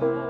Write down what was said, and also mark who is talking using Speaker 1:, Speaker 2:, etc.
Speaker 1: fall.